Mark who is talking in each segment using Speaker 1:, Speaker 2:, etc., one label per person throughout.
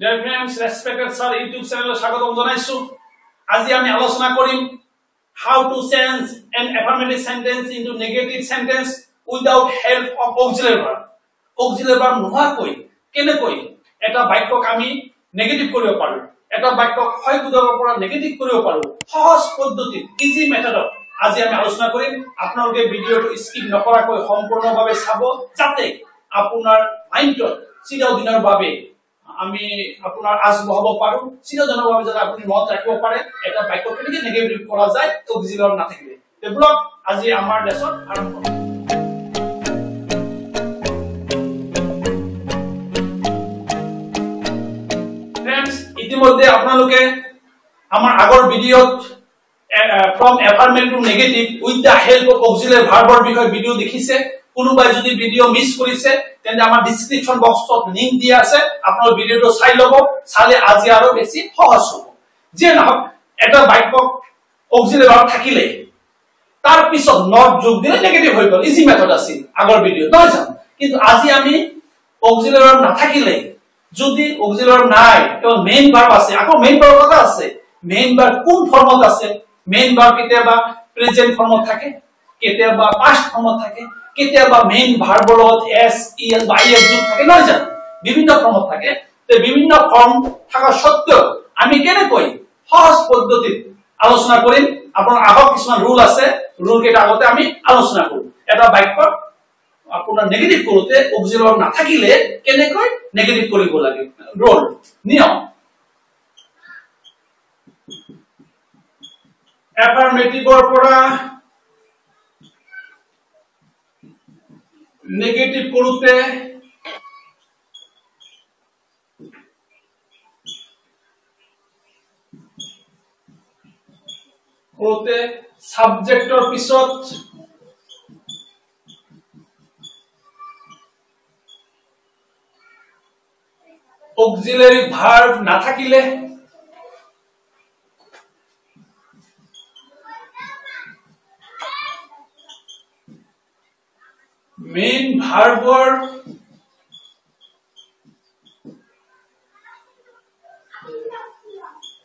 Speaker 1: Dear friends respected sir YouTube চেনেলত স্বাগতম জনাইছো। আজি আমি আলোচনা কৰিম how to change an affirmative sentence into negative sentence without help of auxiliary verb নোহোৱাকৈ, কেনেকৈ এটা বাক্যক আমি নেগেটিভ কৰিব পাৰো? এটা বাক্যক হয় বুজাব পৰা নেগেটিভ কৰিব পাৰো? সহজ পদ্ধতিত ইজি মেথডত আজি আমি আলোচনা কৰিম। আপোনালোকে ভিডিঅ'টো স্কিপ নকৰাকৈ সম্পূৰ্ণভাৱে চাব যাতে আপোনাৰ মাইণ্ডত চিৰদিনৰ বাবে আমি আপোনাৰ আজ বহাব পাৰো। বাবে যাতে আপুনি মনত ৰাখিব পাৰে এটা বাক্য কেনেকে নেগেটিভ কৰা যায় অক্সিলাৰ নাথাকিলে। এইবিলাক আজি আমাৰ লেচন আৰম্ভ ইতিমধ্যে আপোনালোকে আমাৰ আগৰ ভিডিঅ'ত from affirmative to negative with the help of auxiliary ভাৰ্বৰ বিষয়ে ভিডিঅ' দেখিছে। কোনোবাই যদি ভিডিঅ' মিছ কৰিছে তেন্তে আমাৰ ডিছক্ৰিপশ্যন বক্সত লিংক দিয়া আছে। আপোনালোক ভিডিঅ'টো চাই ল'ব চালে আজি আৰু বেছি সহজ হ'ব। যিয়ে নহওক এটা বাক্য অক্সিলাৰী ভাৰ্ব থাকিলে তাৰ পিছত নট যোগ দিলে নেগেটিভ হৈ গ'ল। ইজি মেথড আছিল আগৰ ভিডিঅ' নহয় জানো? কিন্তু আজি আমি ভাৰ্ব নাথাকিলে যদি অক্সিলাৰ নাই কেৱল মেইন ভাৰ্ব আছে আকৌ মেইন ভাৰ্ব কথা আছে? মেইন ভাৰ্ব কোন ফৰ্মত আছে? মেইন ভাৰ্ব কেতিয়াবা প্ৰেজেন্ট ফৰ্মত থাকে কেতিয়াবা পাষ্ট ফৰ্মত থাকে। কেতিয়াবা মেইন ভাৰ্বৰ লগত এছ ই এল বা আই এল যোগ থাকে নহয় জানো? বিভিন্ন ফৰ্মত থাকে। বিভিন্ন ফৰ্ম থকা সত্ত্বেও আমি কেনেকৈ সহজ পদ্ধতিত আলোচনা কৰিম? আপোনাৰ আগত কিছুমান ৰুল আছে। ৰুল কেইটা আগতে আমি আলোচনা কৰোঁ। এটা বাক্যত আপোনাৰ নেগেটিভ কৰোঁতে অক্সিলাৰ নাথাকিলে কেনেকৈ নেগেটিভ কৰিব লাগে? ৰোল নিয়ম। এফাৰ্মেটিভৰ পৰা নেগেটিভ কৰোঁতে কৰোঁতে ছাবজেক্টৰ পিছত অক্সিলাৰি ভাৰ্ব না ভার্বর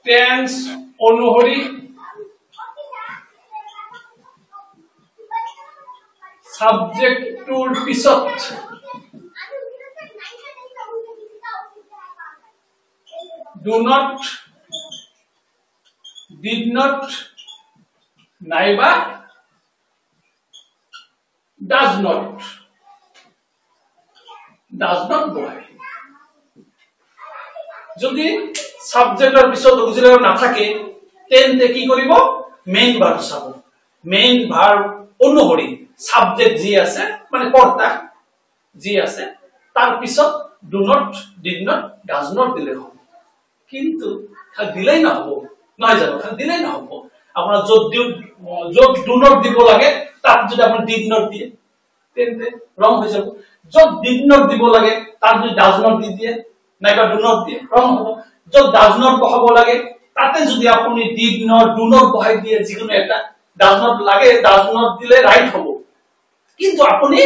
Speaker 1: টেন্স অনুসৰি সাবজেক্টটোৰ পিছত। Do not did not নাইবা does not not বহাই যদি সাবজেক্টৰ পিছত অক্সিলাৰি নাথাকে তেন্তে কি কৰিব? মেইন ভাৰ্ব চাব। মেইন ভাৰ্ব অনুসৰি সাবজেক্ট যি আছে মানে কৰ্তা যি আছে তাৰ পিছত do not did not does not দিলে হ'ব। কিন্তু দিলেই নহব। নহয় জানো? দিলেই নহব। আপোনাৰ য'ত দিও য'ত ডু নট দিব লাগে তাত যদি আপুনি ডিড নট দিয়ে তেন্তে ৰং হৈ যাব। য'ত ডিড নট দিব লাগে তাত যদি ডাজ নট দি দিয়ে নাইবা ডু নট দিয়ে ৰং হ'ব। য'ত ডাজ নট বহাব লাগে তাতে যদি আপুনি ডিড নট ডু নট বহাই দিয়ে যিকোনো এটা ডাজ নট লাগে ডাজ নট দিলে ৰাইট হ'ব। কিন্তু আপুনি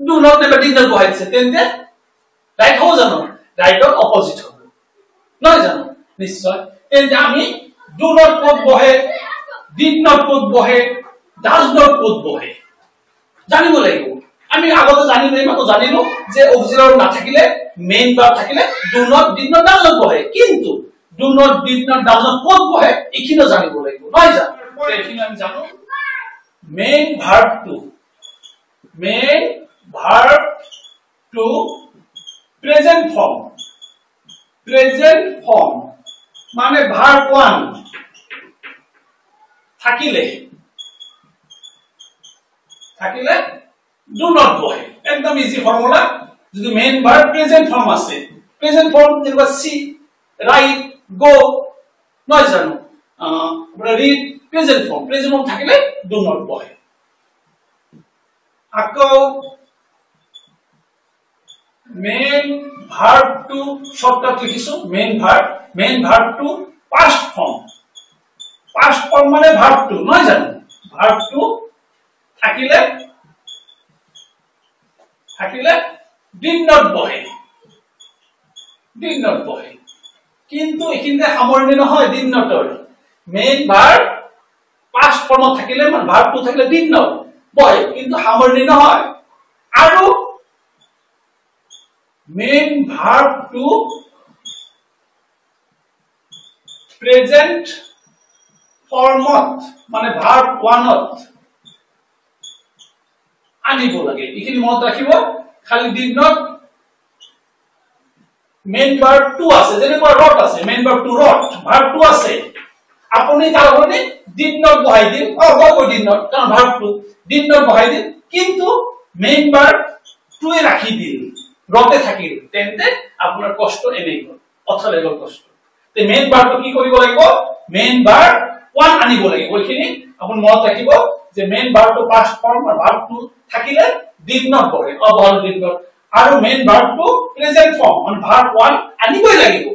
Speaker 1: ডু নট নাইবা ডিড নট বহাই দিছে তেন্তে ৰাইট হ'ব জানো? ৰাইটৰ অপজিট হ'ব। নহয় জানো? নিশ্চয়। তেন্তে আমি ডু নট ক'ত বহে ডিড নট ক'ত বহে ডাজ নট ক'ত বহে? জানিব লাগিব। আমি আগতে জানিলো এই মাত্ৰ জানিলো যে অক্সিলাৰ নাথাকিলে মেইন ভাৰ্ব থাকিলে ডু নট ডিড বহে। কিন্তু ডু নট ডিড ক'ত বহে, এইখিনিও জানিব লাগিব। নহয় জানো? এইখিনি আমি জানো। Main ভাৰ্বটো main verb to present form present form মানে ভার্ব ওয়ান থাকিলে থাকিলে ডু নট বহে একদম ইজি ফর্মুলা যদি মেইন ভার্ব প্রেজেন্ট ফর্ম আছে প্রেজেন্ট ফর্ম যেনেকুৱা সি রাইট গো নহয় জানো আপোনাৰ read present form present form থাকিলে ডু নট বহে আকৌ মেইন ভার্ব টু শর্টকাট লিখিছো main verb main verb to past form past form মানে ভার্ব টু নহয় জানো ভার্ব টু থাকিলে থাকিলে নট বহে। নট বহে। কিন্তু এইখিনিতে সামৰণি নহয় নটৰ মেইন ভাৰ পাঁচ ফৰ্মত থাকিলে ভাৰটো থাকিলে নট বহে কিন্তু সামৰণি নহয়। আৰু মেইন ভাৰটো প্ৰেজেন্ট ফৰ্মত মানে ভাৰ্ব ওৱানত আনিব লাগে। এইখিনি মনত ৰাখিব। খালি নট মেইন ভাৰ্ব টু আছে। যেনেকুৱা ৰট আছে main verb two wrote verb two আছে। আপুনি তাৰ সলনি নট বহাই দিম। অ হ'ব নট কাৰণ ভাৰ্ব টু ডিড নট বহাই দিম। কিন্তু মেইন ভাৰ্ব টুৱে ৰাখি দিল ৰটে থাকিল তেন্তে আপোনাৰ কষ্ট এনেই গ'ল। অথলে গ'ল কষ্ট। মেইন ভাৰ্বটো কি কৰিব লাগিব? মেইন ভাৰ্ব ওৱান আনিব লাগিব। এইখিনি আপুনি মনত ৰাখিব। যে মেইন ভাৰ্বটো পাষ্ট ফৰ্ম আৰু ভাৰ্বটো থাকিলে ডিড নট বহে অবহল ডিড নট আৰু মেইন ভাৰ্বটো প্ৰেজেন্ট ফৰ্ম মানে ভাৰ্ব ওৱান আনিবই লাগিব।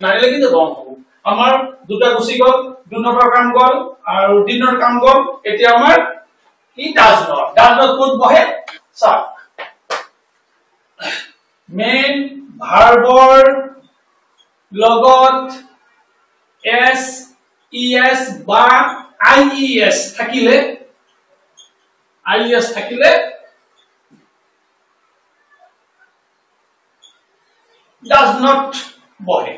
Speaker 1: নানিলে কিন্তু ৰং হ'ব। আমাৰ দুটা গুচি গ'ল দুনটৰ কাম গ'ল আৰু দিনৰ কাম গ'ল এতিয়া আমাৰ কি ডাজ নট ডাজ নট ক'ত বহে? চাওক মেইন ভাৰ্বৰ লগত এছ ই এছ বা আই ই এছ থাকিলে আই ই এছ থাকিলে does not বহে।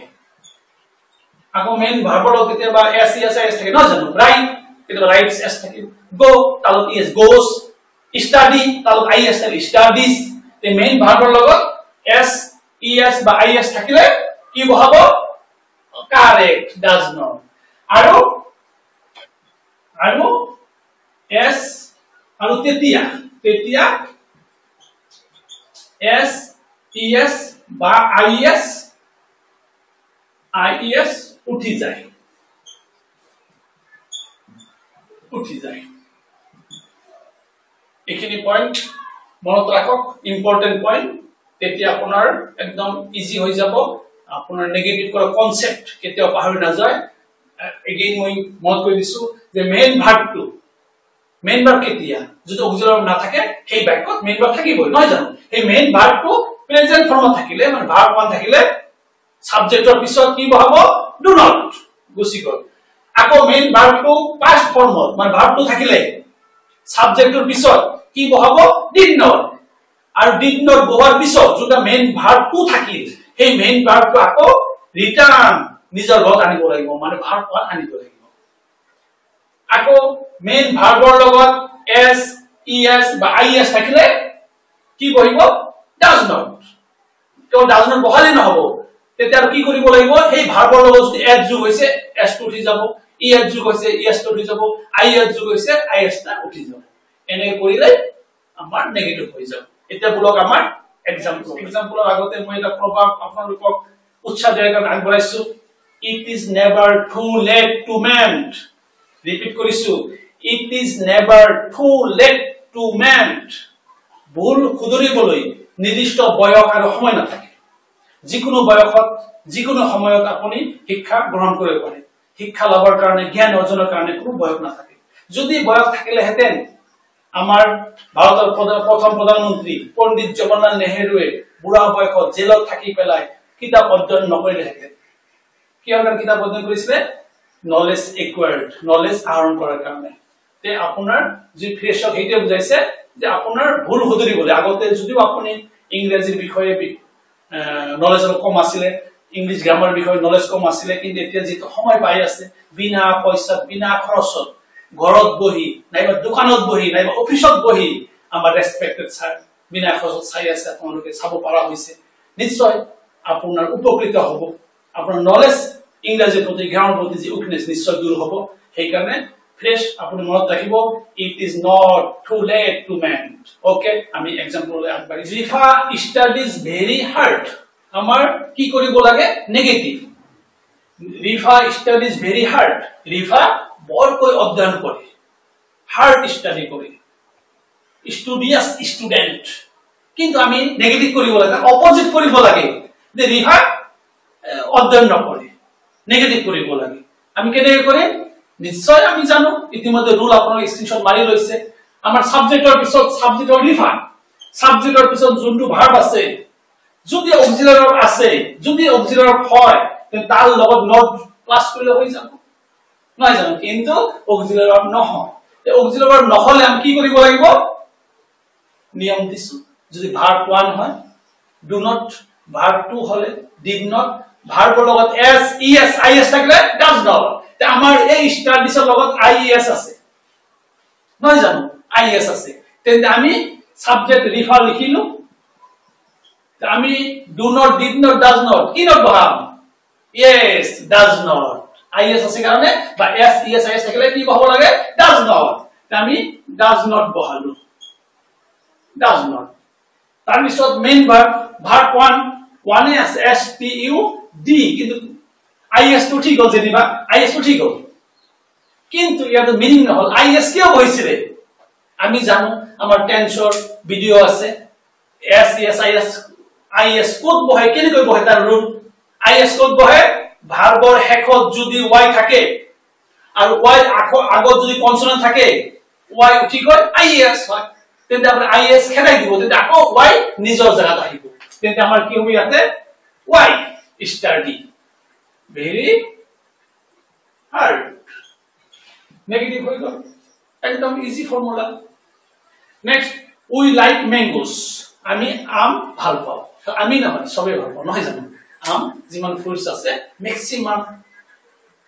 Speaker 1: আকৌ মেইন লগত কেতিয়াবা এছ ই এছ এছ থাকে নহয় জানো? ৰাইট কেতিয়াবা ৰাইটছ এছ থাকে। গো তালত ইজ গোজ ষ্টাডি তালত আই এছ থাকে ষ্টাডিজ মেইন ভাৰ্বৰ লগত এছ ই এছ বা আই এছ থাকিলে কি বহাব? কাৰেক্ট ডাজ নট আৰু আৰু এছ আৰু তেতিয়া তেতিয়া এছ ই এছ বা আই এছ আই এছ উঠি যায়। উঠি যায়। এইখিনি পইণ্ট মনত ৰাখক ইম্পৰ্টেণ্ট পইণ্ট তেতিয়া আপোনাৰ একদম ইজি হৈ যাব। আপোনাৰ নেগেটিভ কৰা কনচেপ্ট কেতিয়াও পাহৰি নাযায়। এগেইন মই মনত কৰি দিছো যে মেইন ভাৰ্বটো মেইন ভাৰ্ব কেতিয়া? যদি অভিযোগ নাথাকে সেই বাক্যত মেইন ভাৰ্ব থাকিবই নহয় জানো? সেই মেইন ভাৰ্বটো প্ৰেজেন্ট ফৰ্মত থাকিলে মানে ভাৰ্ব ওৱান থাকিলে সাবজেক্টৰ পিছত কি বহাব? ডু নট গুচি গ'ল। আকৌ মেইন ভাৰ্বটো পাষ্ট ফৰ্মত মানে ভাৰ্বটো থাকিলে সাবজেক্টৰ পিছত কি বহাব? ডিড নট আৰু ডিড নট বহোৱাৰ পিছত যোনটা মেইন ভাৰ্বটো থাকিল সেই মেইন ভাৰ্বটো আকৌ ৰিটাৰ্ণ নিজৰ লগত আনিব লাগিব মানে ভাৰ্ব ওৱান আনিব লাগিব। আকৌ মেইন ভাৰ্বৰ লগত এছ ই এছ বা আই এছ থাকিলে কি বহিব ডাজ নট কেৱল ডাজ নট বহালে নহব। তেতিয়া আৰু কি কৰিব লাগিব? সেই ভাৰ্বৰ লগত যদি এছ যোগ হৈছে এছ টো উঠি যাব। ই এছ যোগ হৈছে ই এছ টো উঠি যাব। আই এছ যোগ হৈছে আই এছ উঠি যাব। এনেকে কৰিলে আমাৰ নেগেটিভ হৈ যাব। এতিয়া বোলক আমাৰ এক্সাম্পল এক্সাম্পলৰ আগতে মই এটা প্ৰভাৱ আপোনালোকক উৎসাহ দিয়াৰ কাৰণে আগবঢ়াইছো। It is never too late to mend repeat কৰিছো it is never too late to mend ভুল শুধৰিবলৈ নিৰ্দিষ্ট বয়স আৰু সময় নাথাকে। যিকোনো বয়সত যিকোনো সময়ত আপুনি শিক্ষা গ্ৰহণ কৰিব পাৰে। শিক্ষা লাভৰ কাৰণে জ্ঞান অৰ্জনৰ কাৰণে কোনো বয়স নাথাকে। যদি বয়স থাকিলেহেঁতেন আমাৰ ভাৰতৰ প্ৰথম প্ৰধানমন্ত্ৰী পণ্ডিত জৱাহৰলাল নেহেৰুৱে বুঢ়া বয়সত জেলত থাকি পেলাই কিতাপ অধ্যয়ন নকৰিলেহেঁতেন। কাৰণে কিতাপ অধ্যয়ন কৰিছিলে? নলেজ একুৱাৰ্ড নলেজ আহৰণ কৰাৰ কাৰণে। তে আপোনাৰ যি ফ্ৰেছক সেইটোৱে বুজাইছে যে আপোনাৰ ভুল শুধৰিবলৈ আগতে যদিও আপুনি ইংৰাজীৰ বিষয়ে নলেজ অলপ কম আছিলে ইংলিছ গ্ৰামাৰ বিষয়ে নলেজ কম আছিলে কিন্তু এতিয়া যিটো সময় পাই আছে বিনা পইচাত বিনা খৰচত ঘৰত বহি নাইবা দোকানত বহি নাইবা অফিচত বহি আমাৰ ৰেচপেক্টেড ছাৰ বিনা খৰচত চাই আছে আপোনালোকে চাব পৰা হৈছে। নিশ্চয় আপোনাৰ উপকৃত হ'ব। আপোনাৰ নলেজ ইংৰাজীৰ প্ৰতি গ্ৰামৰ প্ৰতি যি উইকনেছ নিশ্চয় দূৰ হ'ব। সেইকাৰণে ফ্ৰেছ আপুনি মনত ৰাখিব it is not too late to mend okay আমি এক্সাম্পললৈ আগবাঢ়িছো ৰিফা ষ্টাডিজ ভেৰি হাৰ্ড আমাৰ কি কৰিব লাগে? Negative Rifa studies very hard Rifa বৰকৈ অধ্যয়ন কৰে। হাৰ্ড ষ্টাডি কৰে। ষ্টুডিয়াছ ষ্টুডেণ্ট কিন্তু আমি নেগেটিভ কৰিব লাগে অপজিট কৰিব লাগে। যে এ, অধ্যয়ন নকৰে। নেগেটিভ কৰিব লাগে। আমি কেনেকে কৰিম নিশ্চয় আমি জানো ইতিমধ্যে ৰুল আপোনালোকে স্ক্ৰীনশ্বট মাৰি লৈছে আমাৰ ছাবজেক্টৰ পিছত ছাবজেক্টৰ ৰিফা ছাবজেক্টৰ পিছত যোনটো ভাৰ্ব আছে। যদি অক্সিলাৰৰ আছে যদি অক্সিলাৰৰ হয় তাৰ লগত নট প্লাছ কৰিলে হৈ যাব। নহয় জানো? কিন্তু অক্সিলাৰী ভাৰ্ব নহয়। অক্সিলাৰী ভাৰ্ব নহলে আমি কি কৰিব লাগিব? নিয়ম দিছো। যদি ভাৰ্ব ওৱান হয় ডু নট ভাৰ্ব টু হলে ডিড নট ভাৰ্বৰ লগত S E S I S থাকিলে ডাজ নট আমাৰ এই ষ্টাডিছৰ লগত আই এছ আছে। নহয় জানো? আই এছ আছে। তেন্তে আমি সাবজেক্ট রিফার লিখিলো। আমি not did not does not কি নট বহাম? Yes does not I S আছে কারণে বা এস ইএস আই এস থাকলে কি বহাব লাগে? ডাজ নট আমি ডাজ নট বহালো। ডাজ নট তাৰপিছত মেইন ভাৰ্ব ভাৰ্ব ওৱান ওৱানে আছে এছ টি ইউ ডি কিন্তু আই এছ ঠিক হ'ল যেনিবা আই এছ ঠিক হ'ল। কিন্তু ইয়াতে মিনিং নহল। আই এছ কিয় বহিছিলে আমি জানো আমাৰ টেন্সৰ ভিডিঅ' আছে। S S I S I S ক'ত বহে কেনেকৈ বহে তাৰ ৰুল আই এছ ক'ত বহে? ভাৰ্বৰ শেষত যদি ৱাই থাকে আৰু ৱাই আগত যদি কনচনেণ্ট থাকে ৱাই উঠি গৈ আই এছ হয়। তেন্তে আপুনি আই এছ খেদাই দিব তেন্তে আকৌ ৱাই নিজৰ জেগাত আহিব। তেন্তে আমাৰ কি হ'ব ইয়াতে? Why star D very hard negative হৈ গ'ল। একদম easy formula next we like mangoes আমি আম ভালো পাওঁ। আমি নহয় চবেই ভালো পাওঁ, নহয় জানো? আম, যিমান ফ্ৰুটছ আছে মেক্সিমাম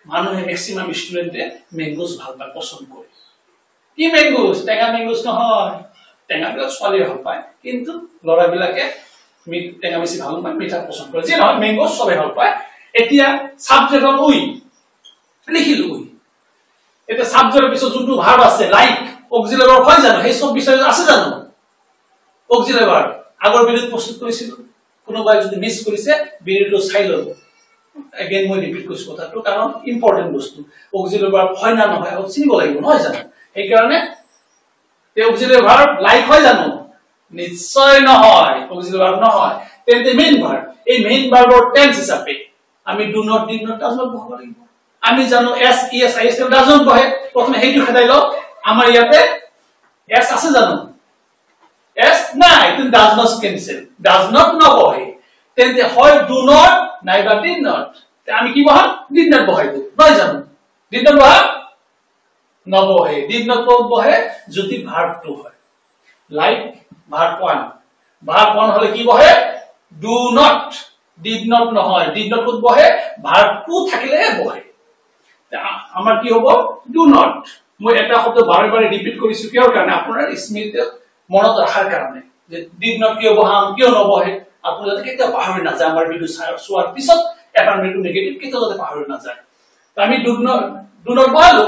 Speaker 1: মানুহে মেক্সিমাম ষ্টুডেণ্টে মেংগোজ ভালো পায় পচন্দ কৰে। কি মেংগোজ টেঙা মেংগোজ নহয়। টেঙাবিলাক ছোৱালীয়ে ভালো পায়, কিন্তু ল'ৰাবিলাকে টেঙা বেছি ভাল পায় মিঠা পচন্দ কৰে। যি নহয় মেংগোজ চবেই ভাল পায়। এতিয়া চাবজেক্টত উই। লিখিলো উই। এতিয়া চাবজেক্টৰ পিছত যোনটো ভাৰ্ব আছে লাইক অক্সিলাৰী ভাৰ্ব হয় জানো? সেই চব বিষয় আছে জানো? অক্সিলাৰী ভাৰ্ব আগৰ ভিডিঅ'ত প্ৰস্তুত কৰিছিলো। কোনোবাই যদি মিছ কৰিছে ভিডিঅ'টো চাই ল'ব। এগেইন মই ৰিপিট কৰিছো কথাটো কাৰণ ইম্পৰ্টেণ্ট বস্তু। অক্সিলাৰী ভাৰ্ব হয় না নহয় চিনিব লাগিব নহয় জানো? সেইকাৰণে অক্সিলাৰী ভাৰ্ব লাইক হয় জানো? নিশ্চয় নহয় অক্সিলাৰী ভাৰ্ব নহয়। তেন্তে মেইন ভাৰ্ব এই মেইন ভাৰ্বৰ টেন্স হিচাপে আমি do not did not does not বহাব লাগিব। আমি জানো S E S I S does not বহে। প্ৰথমে সেইটো খেদাই লওঁ আমাৰ ইয়াতে এছ আছে জানো? এছ নাই কিন্তু does not cancel does not নবহে। তেন্তে হয় নট নাইবা ডিড নট আমি কি বহাম? ডিড নট বহাই দিওঁ নহয় জানো? ডিড নট বহাম? নবহে। ডিড নট বহে? যদি ভাৰ্বটো হয়। Like verb one verb one হলে কি বহে? ডু নট ডিড নট নহয়। ডিড নট ক'ত বহে? ভাৰ্ব টু থাকিলেহে বহে। আমাৰ কি হ'ব? ডু নট মই এটা শব্দ বাৰে বাৰে ৰিপিট কৰিছো কিহৰ কাৰণে? আপোনাৰ স্মৃতি মনত ৰখাৰ কাৰণে। যে ডিড নট কিয় বহাম কিয় নবহে? আপুনি যাতে কেতিয়াও পাহৰি নাযায়। আমাৰ ভিডিঅ' চোৱাৰ পিছত এটা মিনিট নেগেটিভ কেতিয়াও যাতে পাহৰি নাযায়। আমি ডু নট ডু নট বহালো।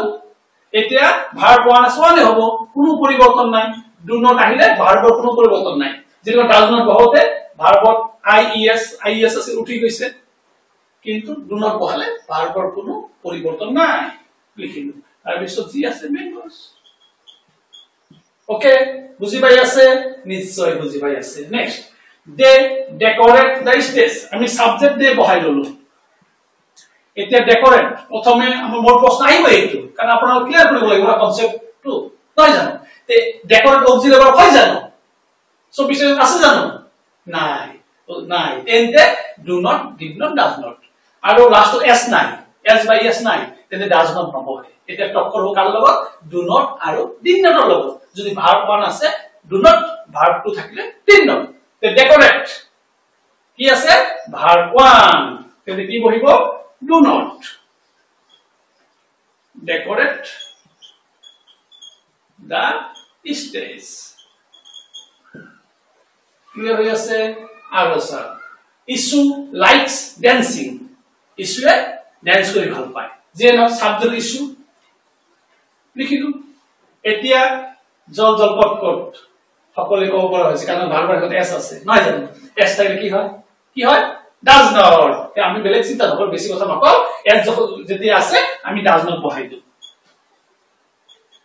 Speaker 1: এতিয়া ভাৰ পোৱা নাচোৱানে হ'ব? কোনো পৰিৱৰ্তন নাই। ডু নট আহিলে ভাৰ্বৰ কোনো পৰিৱৰ্তন নাই। যেনেকুৱা ডাজ নট বহাওতে ভাৰ্বত I E S I S আছে উঠি গৈছে। কিন্তু ডু নট বহালে ভাৰ্বৰ কোনো পৰিৱৰ্তন নাই লিখিলো। তাৰপিছত যি আছে মেংগছ ওকে বুজি পাই আছে? নিশ্চয় বুজি পাই আছে। Next they decorate the stage আমি সাবজেক্ট দে বহাই ললো। এতিয়া ডেকৰেট প্ৰথমে আমাৰ মোৰ প্ৰশ্ন আহিব এইটো। কাৰণ আপোনালোক ক্লিয়াৰ কৰিব লাগিব কনচেপ্টটো নহয় জানো? অক্সিলাৰী ভাৰ্ব হয় জানো? বিষয় আছে জানো? নাই। নাই। তেন্তে do not did not does not আৰু লাষ্টত এছ নাই। এছ বাই এছ নাই। তেন্তে ডাজ নট নবহে এতিয়া টক্কৰ হ'ব কাৰ লগত? ডু নট আৰু ডিড নটৰ লগত। যদি ভাৰ্ব ওৱান আছে ডু নট ভাৰ্ব টু থাকিলে ডিড নট ডেকৰেট কি আছে? ভাৰ্ব ওৱান তেন্তে কি বহিব? ডু নট ডেকৰেট দা হৈ আছে আৰু আছা ইছু লাইকস ডেন্সিং ইছুৱে ডেন্স কৰি ভাল পায় যে নহওক চাবজেক্ট ইছু লিখিলো এতিয়া জল জল কট কট সকলোৱে ক'ব পৰা হৈছে কাৰণ ভাল ভাল এছ আছে নহয় জানো এছ থাকিলে কি হয় কি হয় ডাজ নট আমি বেলেগ চিন্তা নকৰো বেছি কথা নকওঁ এছ যেতিয়া আছে আমি ডাজ নট বহাই দিওঁ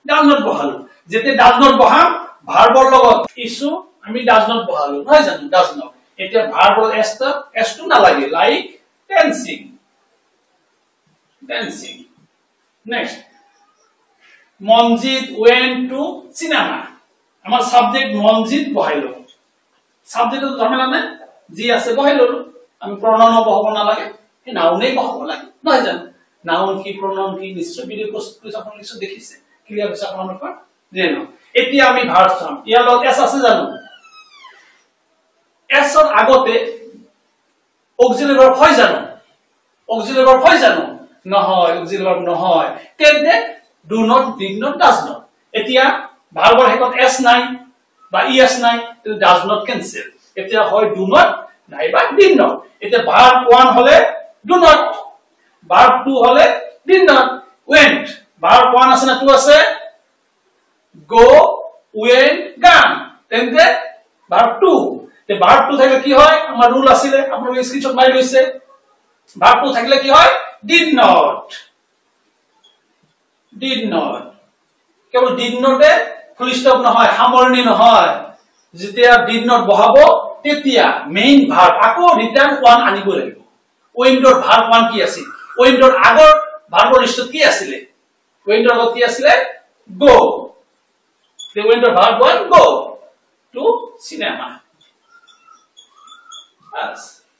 Speaker 1: ডাজ নট বহালো যেতিয়া ডাজ নট বহাম ভাৰ্বৰ লগত ইছু আমি ডাজ নট বহালো। নহয় জানো ডাজ নট এতিয়া ভাৰ্বৰ এছটা এছটো নালাগে like dancing dancing next Manjit when to cinema আমাৰ চাবজেক্ট মনজিত বহাই ললো চাবজেক্টটো ঝামেলা নাই যি আছে বহাই ললো। আমি প্ৰণাম বহাব নালাগে সেই নাউনেই বহাব লাগে। নহয় জানো? নাউন কি প্ৰনাউন কি নিশ্চয় প্ৰস্তুত কৰিছে আপোনালোকে দেখিছে। ক্লিয়াৰ হৈছে আপোনালোকৰ? যে ন এতিয়া আমি ভাৰত চাম। ইয়াৰ লগত এছ আছে জানো? এছৰ আগতে অক্সিলাৰী ভাৰ্ব হয় জানো? অক্সিলাৰী ভাৰ্ব হয় জানো? নহয় অক্সিলাৰী ভাৰ্ব নহয়। তেন্তে do not did not does not এতিয়া ভাৰ্বৰ শেষত এছ নাই বা ই এছ নাই ডাজ নট কেনচেল এতিয়া হয় ডু নট নাইবা ডিড নট এতিয়া ভাৰ্ব ওৱান হলে ডু নট ভাৰ্ব টু হলে did not went verb one আছে না টু আছে? গো ৱেন্ট গান তেন্তে ভাৰ্ব টু তে ভাৰ্ব টু থাকিলে কি হয়? আমাৰ ৰুল আছিলে আপোনালোকে স্ক্ৰীনশ্বট মাৰি লৈছে ভাৰ্ব টু থাকিলে কি হয়? ডিড নট ডিড নট কেৱল ডিড নটে ফুল ষ্টপ নহয় সামৰণি নহয়। যেতিয়া ডিড নট বহাব তেতিয়া মেইন ভাৰ্ব আকৌ ৰিটাৰ্ণ ওৱান আনিব লাগিব। ৱেইণ্ডৰ ভাৰ্ব ওৱান কি আছিল? ৱেইণ্ডৰ আগৰ ভাৰ্বৰ লিষ্টত কি আছিলে? ৱেইণ্ডৰ আগত কি আছিলে? Go ৱেইণ্ডৰ verb one go to cinema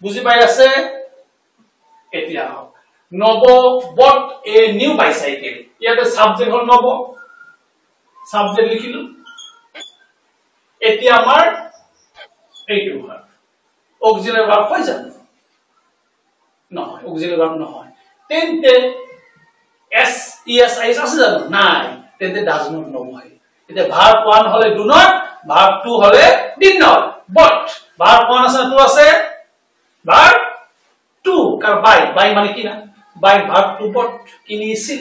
Speaker 1: বুজি পাই আছে এতিয়া হওক Nob bought a new bicycle ইয়াতে চাবজেক্ট হল নব চাবজেক্ট লিখিলো এতিয়া আমাৰ এইটো ভাৰ্ব অক্সিলাৰী ভাৰ্ব হয় জানো নহয় অক্সিলাৰী ভাৰ্ব নহয় তেন্তে এছ ই এছ আই আছে জানো নাই তেন্তে ডাজ নট নহয় এতিয়া ভাৰ্ব ওৱান হলে ডু নট টু হলে did not but verb one আছে টু আছে? ভাৰ্ব টু কাৰণ বাই বাই মানে কি না? বাই ভাৰ্ব টু বট কিনিছিল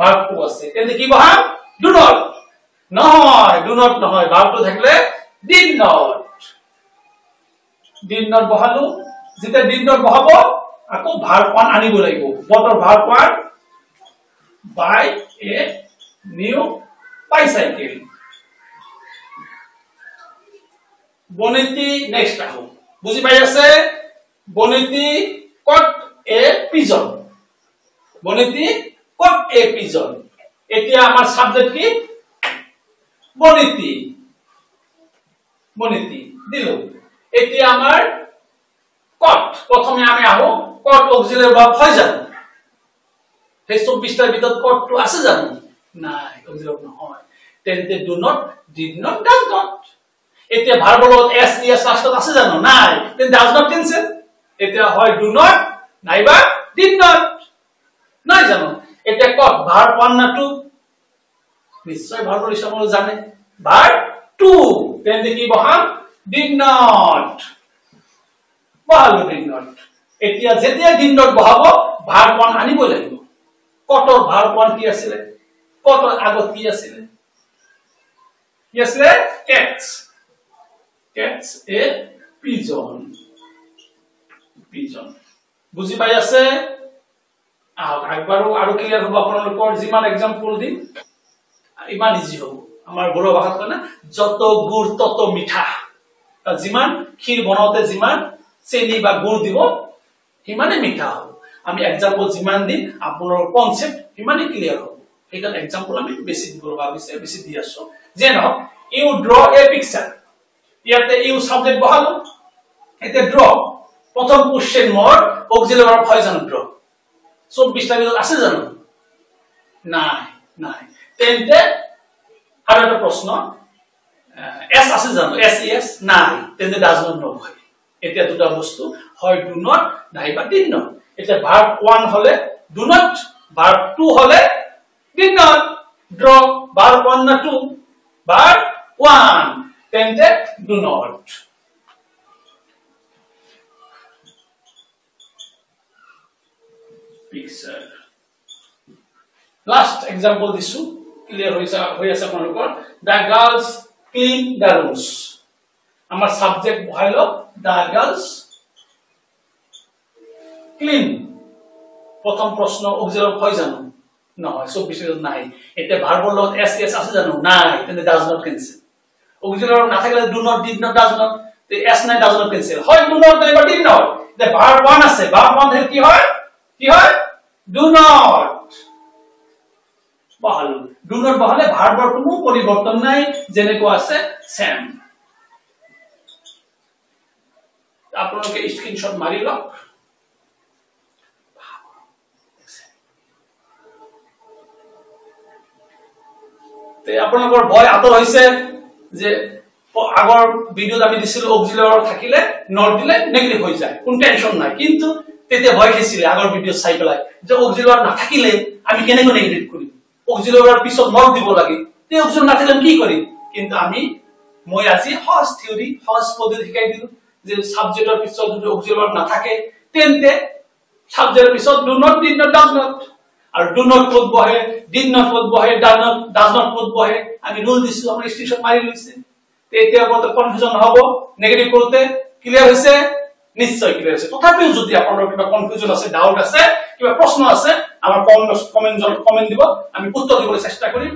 Speaker 1: ভাৰ্ব টু আছে। তেন্তে কি বহাম? ডু নট নহয় ডু নট নহয়। ভাৰ্ব টু থাকিলে ডিড নট ডিড নট বহালো। যেতিয়া ডিড নট বহাব আকৌ ভাৰ্ব ওৱান আনিব লাগিব। বটৰ verb one buy a new bicycle বনেতি next আহো। বুজি পাই আছে? বনেতি কট এ পিজন? বনেতি কট এ পিজন? এতিয়া আমাৰ সাবজেক্ট কি? বনেতি। বনেতি দিলো। এতিয়া আমাৰ কট প্ৰথমে আমি আহো। কট অক্সিলাৰী ভাৰ্ব হয় জানো? সেই চৌবিশটাৰ ভিতৰত কটটো আছে জানো? নাই অক্সিলাৰী নহয়। তেন্তে do not did not does not এতিয়া ভাৰ্বৰ লগত এছ ই এছ লাষ্টত আছে জানো? নাই। তেন্তে ডাজ নট কেনচেল এতিয়া হয় ডু নট নাইবা ডিড নট নাই জানো? এতিয়া কট ভাৰ্ব ওৱান না টু নিশ্চয় ভাৰ্বৰ হিচাপত জানে। ভাৰ্ব টু তেন্তে কি বহাম ডিড নট বহালো ডিড নট এতিয়া যেতিয়া ডিড নট বহাব ভাৰ্ব ওৱান আনিব লাগিব। কটৰ ভাৰ্ব ওৱান কি আছিলে? কটৰ আগত কি আছিলে? কি আছিলে? Cats cats a pigeon pigeon বুজি পাই আছে আহক আগবাৰো আৰু ক্লিয়াৰ হ'ব আপোনালোকৰ যিমান এক্সাম্পল দিম। ইমান ইজি হ'ব। আমাৰ বড়ো ভাষাত না যত গুড় তত মিঠা। যিমান ক্ষীৰ বনাওঁতে যিমান চেনি বা গুড় দিব সিমানে মিঠা হ'ব। আমি এক্সাম্পল যিমান দিম আপোনাৰ কনচেপ্ট সিমানেই ক্লিয়াৰ হ'ব। সেইকাৰণে এক্সাম্পল আমি বেছি দিব লগা হৈছে বেছি দি আছো। যে নহওক ইউ ড্ৰ এ পিকচাৰ ইয়াতে ইউ সাবজেক্ট বহালো। এতিয়া ড্ৰ প্ৰথম কোশ্চেন মোৰ অক্সিলাৰী ভাৰ্ব হয় জানো ড্ৰ চৌবিশটা ভিতৰত আছে জানো? নাই নাই। তেন্তে আৰু এটা প্ৰশ্ন। এছ আছে জানো? এছ এছ নাই। তেন্তে ডাজ নট নহয় এতিয়া দুটা বস্তু হয় ডু নট নাইবা ডিড নট এতিয়া ভাৰ্ব ওৱান হলে ডু নট ভাৰ্ব টু হলে did not draw verb one না টু ভাৰ্ব ওৱান তেন্তে do not picture last example দিছো ক্লিয়াৰ হৈছে হৈ আছে আপোনালোকৰ the girls clean the rooms আমাৰ ছাবজেক্ট বহাই লওক দ্য গাৰ্লছ ক্লিন প্ৰথম প্ৰশ্ন অভিযোগ হয় জানো? নহয় চৌবিশ নাই। এতিয়া ভাৰ্বৰ লগত এছ এছ আছে জানো? নাই তেন্তে ডাজ নট অক্সিলারি না থাকলে do not did not does not S নাই ডাজ নট পেন্সিল হয় ডু নট বা ডিড নট ভার্ব ওয়ান আছে। ভার্ব ওয়ান কি হয়? কি হয়? ডু নট বহাল। ডু নট বহালে ভার্বর কোনো পরিবর্তন নাই যেনেকুৱা আছে সেম আপোনালোকে স্ক্রিনশট মাৰি লওক আপোনালোকৰ ভয় আঁতৰ হৈছে। যে আগৰ ভিডিঅ'ত আমি দিছিলো অক্সিলাৰ থাকিলে নট দিলে নেগেটিভ হৈ যায়। কোনো টেনশ্যন নাই। কিন্তু তেতিয়া ভয় খাইছিলে আগৰ ভিডিঅ' চাই পেলাই। যে অক্সিলাৰ নাথাকিলে আমি কেনেকৈ নেগেটিভ কৰিম? অক্সিলাৰৰ পিছত নট দিব লাগে। তে অক্সিলাৰ নাথাকিলে কি কৰিম? কিন্তু আমি মই আজি সহজ থিয়ৰি সহজ পদ্ধতি শিকাই দিলো যে ছাবজেক্টৰ পিছত যদি অক্সিলাৰ নাথাকে তেন্তে ছাবজেক্টৰ পিছত not did not does not আৰু ডু নট ক'ত বহে ডিড নট ক'ত বহে ডাজ নট ডাজ নট ক'ত বহে আমি ৰুল দিছো আপুনি ষ্টেচন মাৰি লৈছে তে এতিয়া বৰ্তমান কনফিউজন নহ'ব নেগেটিভ কৰোঁতে ক্লিয়াৰ হৈছে নিশ্চয় ক্লিয়াৰ হৈছে তথাপিও যদি আপোনাৰ কিবা কনফিউজন আছে ডাউট আছে কিবা প্ৰশ্ন আছে আমাৰ কমেণ্ট কমেণ্ট দিব আমি উত্তৰ দিবলৈ চেষ্টা কৰিম।